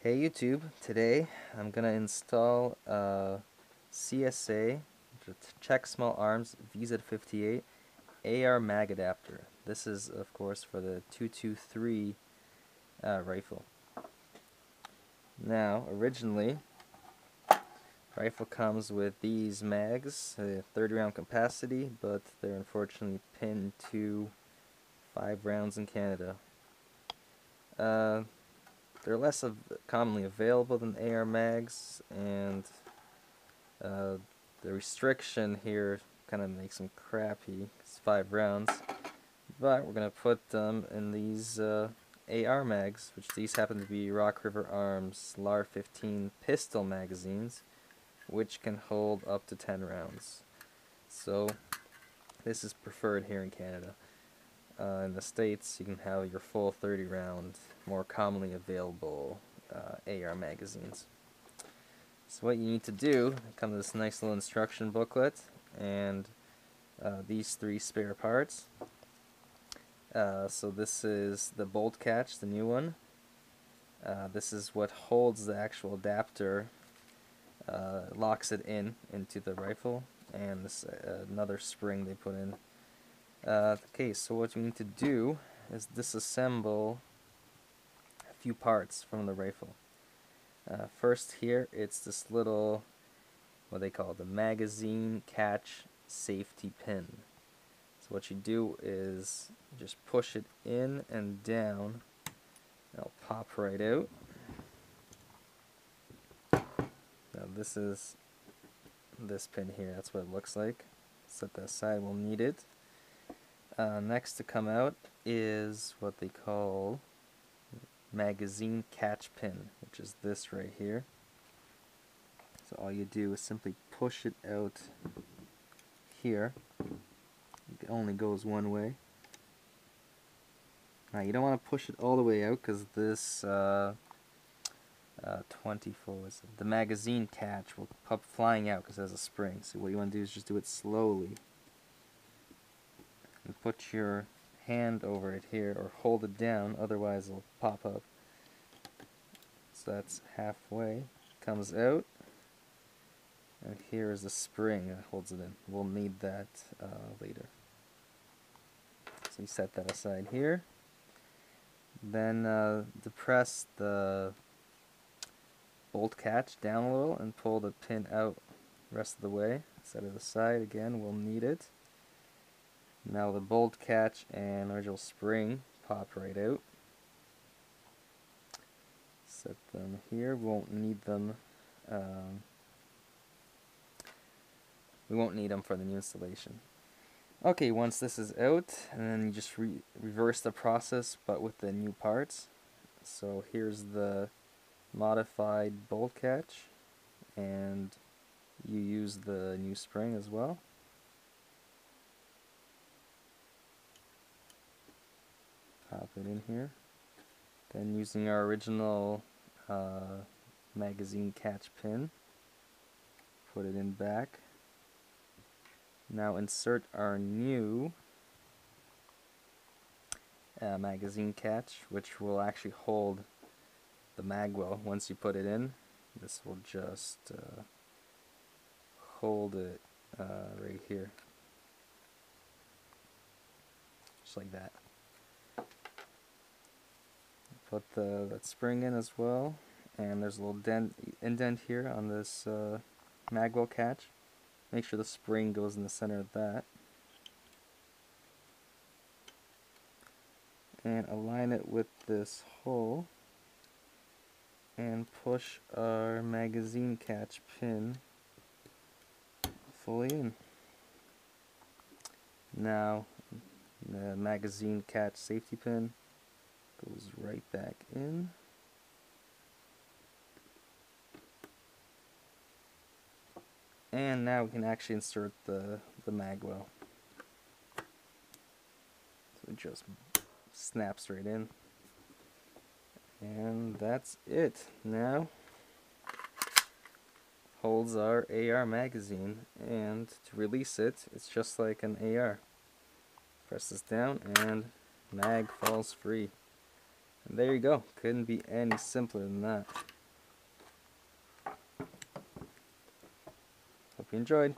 Hey YouTube, today I'm going to install a CSA, Czech Small Arms VZ58 AR mag adapter. This is of course for the 223 uh, rifle. Now originally rifle comes with these mags, a 30 round capacity, but they're unfortunately pinned to 5 rounds in Canada. Uh, they're less of, commonly available than AR mags, and uh, the restriction here kind of makes them crappy. It's five rounds, but we're gonna put them in these uh, AR mags, which these happen to be Rock River Arms LAR 15 pistol magazines, which can hold up to 10 rounds. So this is preferred here in Canada. Uh, in the States, you can have your full 30 round, more commonly available uh, AR magazines. So what you need to do, come to this nice little instruction booklet and uh, these three spare parts. Uh, so this is the bolt catch, the new one. Uh, this is what holds the actual adapter, uh, locks it in into the rifle, and this another spring they put in uh, okay, so what you need to do is disassemble a few parts from the rifle. Uh, first here, it's this little, what they call the magazine catch safety pin. So what you do is just push it in and down. It'll pop right out. Now this is this pin here, that's what it looks like. Set that aside, we'll need it. Uh, next to come out is what they call magazine catch pin, which is this right here. So all you do is simply push it out here. It only goes one way. Now you don't want to push it all the way out because this uh, uh, 24 was the magazine catch will pop flying out because it has a spring. So what you want to do is just do it slowly put your hand over it here or hold it down otherwise it'll pop up. So that's halfway. Comes out. And here is the spring that holds it in. We'll need that uh, later. So you set that aside here. Then uh, depress the bolt catch down a little and pull the pin out rest of the way. Set it aside again. We'll need it now the bolt catch and original spring pop right out. Set them here. Won't need them. Um, we won't need them for the new installation. Okay, once this is out, and then you just re reverse the process, but with the new parts. So here's the modified bolt catch, and you use the new spring as well. Pop it in here. Then using our original uh, magazine catch pin, put it in back. Now insert our new uh, magazine catch, which will actually hold the magwell once you put it in. This will just uh, hold it uh, right here. Just like that. Put the that spring in as well, and there's a little dent, indent here on this uh, magwell catch. Make sure the spring goes in the center of that. And align it with this hole and push our magazine catch pin fully in. Now the magazine catch safety pin goes right back in. And now we can actually insert the, the magwell. So it just snaps right in. And that's it. Now holds our AR magazine and to release it it's just like an AR. Press this down and mag falls free. And there you go. Couldn't be any simpler than that. Hope you enjoyed.